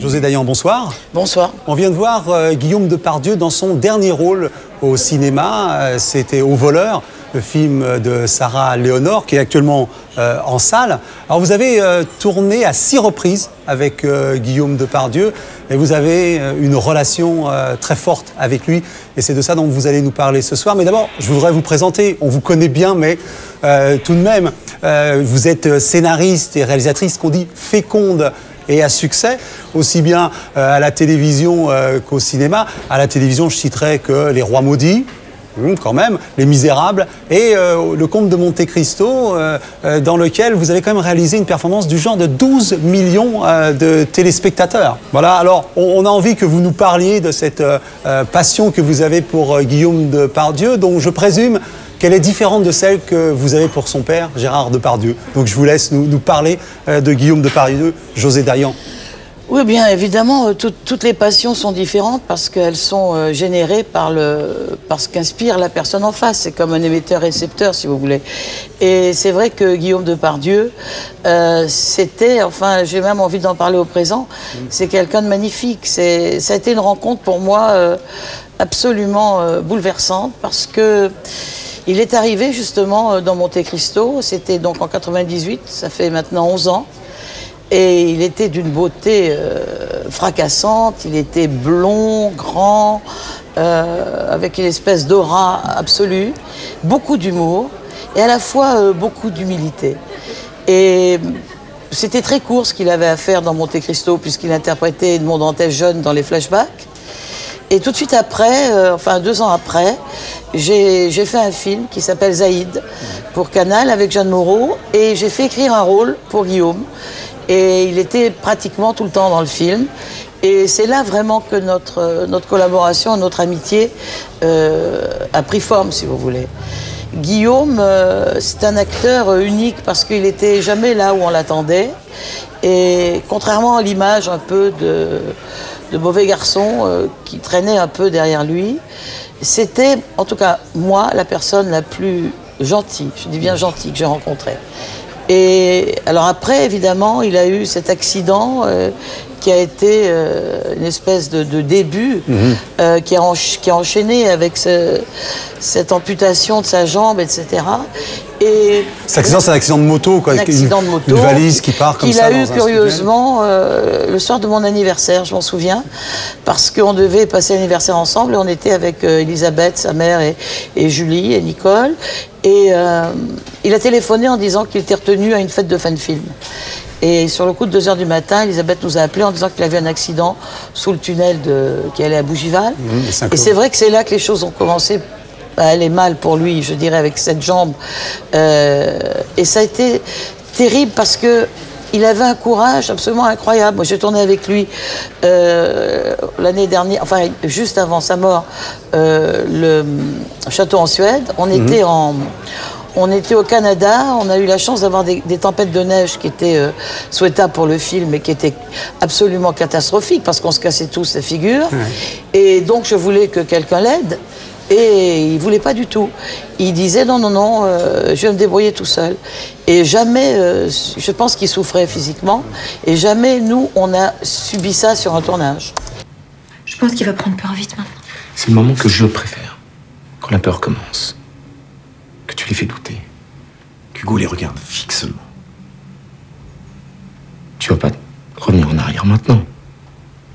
José Dayan, bonsoir. Bonsoir. On vient de voir euh, Guillaume Depardieu dans son dernier rôle au cinéma. Euh, C'était Au voleur, le film de Sarah Léonore, qui est actuellement euh, en salle. Alors vous avez tourné à six reprises avec Guillaume Depardieu et vous avez une relation très forte avec lui. Et c'est de ça dont vous allez nous parler ce soir. Mais d'abord, je voudrais vous présenter. On vous connaît bien, mais tout de même, vous êtes scénariste et réalisatrice qu'on dit féconde et à succès, aussi bien euh, à la télévision euh, qu'au cinéma. À la télévision, je citerai que Les Rois Maudits, hum, quand même, Les Misérables, et euh, Le Comte de Monte Cristo, dans lequel vous avez quand même réalisé une performance du genre de 12 millions de téléspectateurs. Voilà, alors on, on a envie que vous nous parliez de cette passion que vous avez pour Guillaume Depardieu, dont je présume qu'elle est différente de celle que vous avez pour son père, Gérard Depardieu. Donc je vous laisse nous, parler euh, de Guillaume Depardieu, José Dayan. Oui, bien évidemment, euh, tout- toutes les passions sont différentes parce qu'elles sont euh, générées par, le, par ce qu'inspire la personne en face. C'est comme un émetteur-récepteur, si vous voulez. Et c'est vrai que Guillaume Depardieu, euh, c'était, enfin, j'ai même envie d'en parler au présent, c'est quelqu'un de magnifique. Ça a été une rencontre pour moi absolument bouleversante parce que il est arrivé justement euh, dans Monte Cristo, c'était donc en 98, ça fait maintenant 11 ans. Et il était d'une beauté euh, fracassante, il était blond, grand, euh, avec une espèce d'aura absolue, beaucoup d'humour et à la fois beaucoup d'humilité. Et c'était très court ce qu'il avait à faire dans Monte Cristo, puisqu'il interprétait Edmond Dantès jeune dans les flashbacks. Et tout de suite après, euh, enfin deux ans après, j'ai fait un film qui s'appelle Zaïd pour Canal avec Jeanne Moreau et j'ai fait écrire un rôle pour Guillaume. Et il était pratiquement tout le temps dans le film. Et c'est là vraiment que notre, euh, notre collaboration, notre amitié euh, a pris forme, si vous voulez. Guillaume, c'est un acteur unique parce qu'il était jamais là où on l'attendait. Et contrairement à l'image un peu de, de mauvais garçon euh, qui traînait un peu derrière lui, c'était, en tout cas, moi, la personne la plus gentille, je dis bien gentille, que j'ai rencontrée. Et alors après, évidemment, il a eu cet accident euh, qui a été euh, une espèce de, de début, euh, qui, a ench- qui a enchaîné avec ce- cette amputation de sa jambe, etc. Et Cet accident, c'est un accident de moto, quoi. un accident de moto. Une valise qui part comme qu'il ça. a eu curieusement euh, le soir de mon anniversaire, je m'en souviens, parce qu'on devait passer l'anniversaire ensemble et on était avec euh, Elisabeth, sa mère, et, et Julie et Nicole. Et euh, il a téléphoné en disant qu'il était retenu à une fête de fin de film. Et sur le coup de 2h du matin, Elisabeth nous a appelé en disant qu'il avait un accident sous le tunnel de, qui allait à Bougival. Mmh, et c'est vrai que c'est là que les choses ont commencé à aller mal pour lui, je dirais, avec cette jambe. Euh, et ça a été terrible parce que il avait un courage absolument incroyable. Moi, j'ai tourné avec lui euh, l'année dernière, enfin juste avant sa mort, euh, le château en Suède. On était en on était au Canada, on a eu la chance d'avoir des, des tempêtes de neige qui étaient euh, souhaitables pour le film et qui étaient absolument catastrophiques parce qu'on se cassait tous la figure. Et donc je voulais que quelqu'un l'aide. Et il voulait pas du tout. Il disait non, non, non, euh, je vais me débrouiller tout seul. Et jamais, euh, je pense qu'il souffrait physiquement, et jamais nous, on a subi ça sur un tournage. Je pense qu'il va prendre peur vite maintenant. C'est le moment que je préfère. Quand la peur commence. Fais douter. Hugo les regarde fixement. Tu vas pas revenir en arrière maintenant.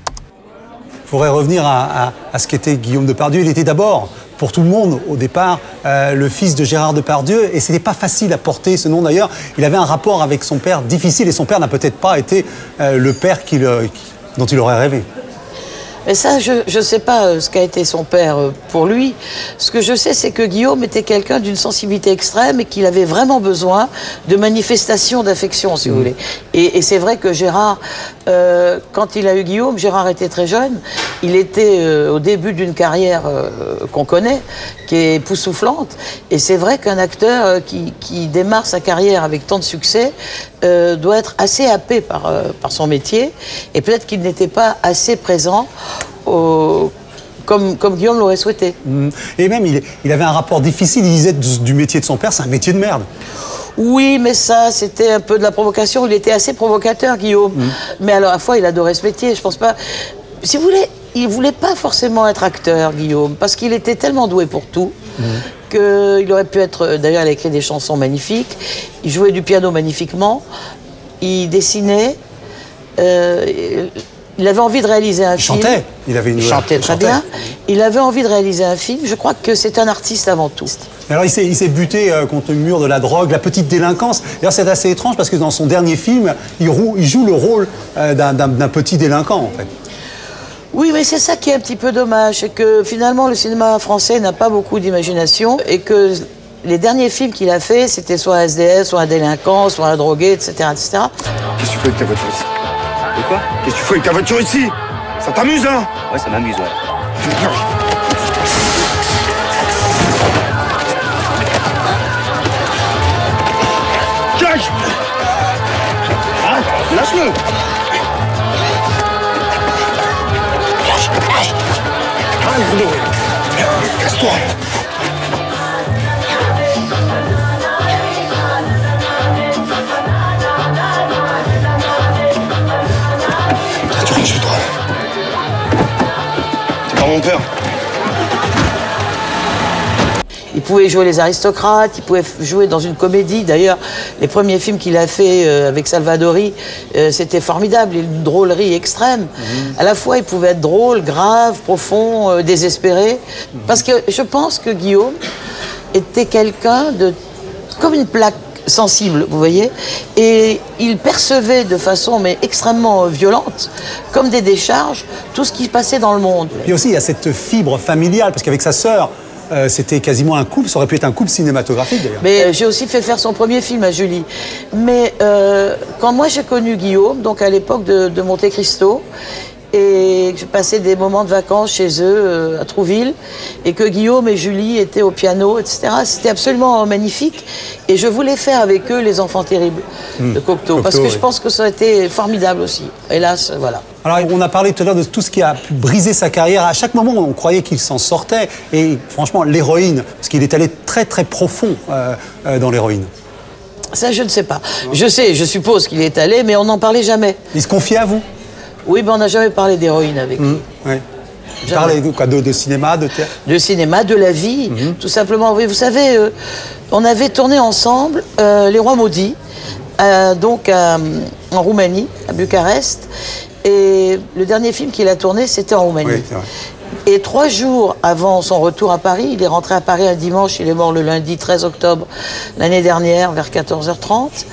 Il faudrait revenir à, ce qu'était Guillaume Depardieu. Il était d'abord, pour tout le monde au départ, euh, le fils de Gérard Depardieu. Et c'était pas facile à porter ce nom d'ailleurs. Il avait un rapport avec son père difficile et son père n'a peut-être pas été euh, le père euh, dont il aurait rêvé. Mais ça, je ne sais pas euh, ce qu'a été son père euh, pour lui. Ce que je sais, c'est que Guillaume était quelqu'un d'une sensibilité extrême et qu'il avait vraiment besoin de manifestations d'affection, si vous voulez. Et, et c'est vrai que Gérard, euh, quand il a eu Guillaume, Gérard était très jeune. Il était euh, au début d'une carrière euh, qu'on connaît, qui est époustouflante. Et c'est vrai qu'un acteur qui, qui démarre sa carrière avec tant de succès euh, doit être assez happé par, euh, par son métier. Et peut-être qu'il n'était pas assez présent au- comme, comme Guillaume l'aurait souhaité. Mm. Et même, il, il avait un rapport difficile. Il disait du, du métier de son père, c'est un métier de merde. Oui, mais ça, c'était un peu de la provocation. Il était assez provocateur, Guillaume. Mm. Mais alors, à la fois, il adorait ce métier. Je pense pas. Si vous voulez, il voulait pas forcément être acteur, Guillaume, parce qu'il était tellement doué pour tout. Mm. Qu'il aurait pu être. D'ailleurs, il a écrit des chansons magnifiques. Il jouait du piano magnifiquement. Il dessinait. euh, il avait envie de réaliser un Il film. chantait. Il avait une. Il chantait très bien. Il avait envie de réaliser un film. Je crois que c'est un artiste avant tout. Alors il s'est, buté euh, contre le mur de la drogue, la petite délinquance. D'ailleurs c'est assez étrange parce que dans son dernier film, il, joue le rôle euh, d'un petit délinquant en fait. Oui, mais c'est ça qui est un petit peu dommage, c'est que finalement le cinéma français n'a pas beaucoup d'imagination et que les derniers films qu'il a fait, c'était soit un SDF, soit un délinquant, soit un drogué, etc., etc. Qu'est-ce que tu fais avec ta voiture ici? De quoi? Qu'est-ce que tu fais avec ta voiture ici? Ça t'amuse, hein? Ouais, ça m'amuse, ouais. Cache Arrête Lâche-le Arrête, Bruno Casse-toi Tu rentres chez toi. Pas mon père. Pouvait jouer les aristocrates, il pouvait jouer dans une comédie. D'ailleurs, les premiers films qu'il a fait euh, avec Salvadori, euh, c'était formidable, une drôlerie extrême. À la fois, il pouvait être drôle, grave, profond, euh, désespéré. Parce que je pense que Guillaume était quelqu'un de comme une plaque sensible, vous voyez, et il percevait de façon mais extrêmement violente, comme des décharges, tout ce qui se passait dans le monde. Puis aussi il y a cette fibre familiale parce qu'avec sa sœur, euh, c'était quasiment un couple. Ça aurait pu être un couple cinématographique d'ailleurs. Mais j'ai aussi fait faire son premier film à Julie. Mais euh, quand moi j'ai connu Guillaume, donc à l'époque de, de Monte Cristo, et que j'ai passé des moments de vacances chez eux euh, à Trouville, et que Guillaume et Julie étaient au piano, etc. C'était absolument magnifique. Et je voulais faire avec eux Les Enfants Terribles de Cocteau, parce que oui. je pense que ça a été formidable aussi. Hélas, voilà. Alors, on a parlé tout à l'heure de tout ce qui a pu briser sa carrière. À chaque moment, on croyait qu'il s'en sortait. Et franchement, l'héroïne, parce qu'il est allé très très profond euh, euh, dans l'héroïne. Ça, je ne sais pas. Je sais, je suppose qu'il est allé, mais on n'en parlait jamais. Il se confiait à vous? Oui, mais on n'a jamais parlé d'héroïne avec lui. Oui. Il Jamais. parlait de, quoi, de, de cinéma, de théâtre? De cinéma, de la vie, Mhm. tout simplement. Oui, vous savez, euh, on avait tourné ensemble euh, Les Rois Maudits, euh, donc en Roumanie, à Bucarest. Et le dernier film qu'il a tourné, c'était en Roumanie. Oui, c'est vrai. Et trois jours avant son retour à Paris, il est rentré à Paris un dimanche, il est mort le lundi 13 octobre l'année dernière, vers 14h30.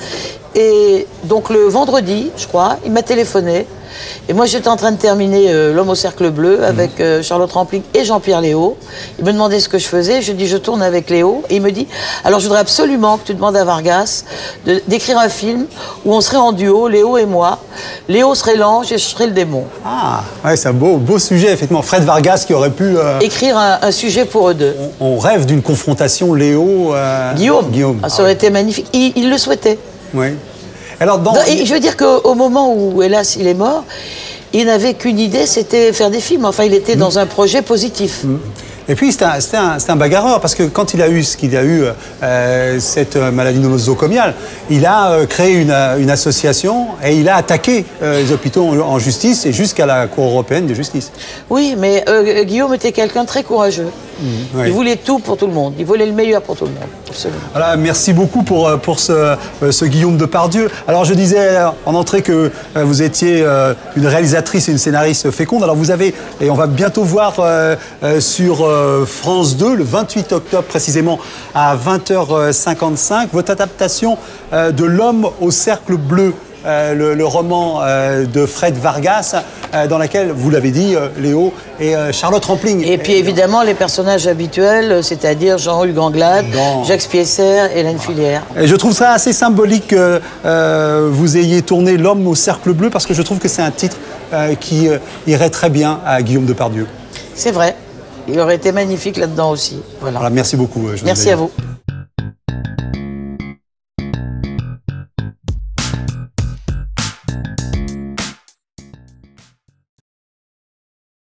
Et donc le vendredi, je crois, il m'a téléphoné. Et moi, j'étais en train de terminer euh, L'homme au cercle bleu avec euh, Charlotte Rampling et Jean-Pierre Léo. Il me demandait ce que je faisais. Je dis, je tourne avec Léo. Et il me dit, alors je voudrais absolument que tu demandes à Vargas d'écrire un film où on serait en duo, Léo et moi. Léo serait l'ange et je serais le démon. Ah, ouais, c'est un beau, beau sujet, effectivement. Fred Vargas qui aurait pu. euh, Écrire un, un sujet pour eux deux. on rêve d'une confrontation Léo. Guillaume, Guillaume. Ah, ça aurait été magnifique. Il, il le souhaitait. Oui. Alors, dans. Je veux dire qu'au moment où, hélas, il est mort, il n'avait qu'une idée, c'était faire des films. Enfin, il était dans un projet positif. Et puis c'était un, bagarreur parce que quand il a eu ce qu'il a eu, euh, cette euh, maladie nosocomiale, il a euh, créé une, une association et il a attaqué euh, les hôpitaux en, en justice et jusqu'à la Cour européenne de justice. Oui, mais Guillaume était quelqu'un de très courageux. oui. Il voulait tout pour tout le monde. Il voulait le meilleur pour tout le monde. Absolument. Voilà, merci beaucoup pour, pour ce, ce Guillaume de Pardieu. Alors je disais en entrée que vous étiez une réalisatrice et une scénariste féconde. Alors vous avez, et on va bientôt voir sur France 2, le 28 octobre précisément à 20h55, votre adaptation euh, de L'homme au cercle bleu. euh, le, le roman euh, de Fred Vargas, euh, dans laquelle, vous l'avez dit, euh, Léo et euh, Charlotte Rampling. Et puis évidemment, les personnages habituels, euh, c'est-à-dire Jean-Hugues Anglade, Dans- Jacques Spiesser, Hélène Filière. Et je trouve ça assez symbolique que euh, vous ayez tourné L'homme au cercle bleu parce que je trouve que c'est un titre euh, qui euh, irait très bien à Guillaume Depardieu. C'est vrai. Il aurait été magnifique là-dedans aussi. Voilà. Voilà, merci beaucoup. euh, Merci José. à vous.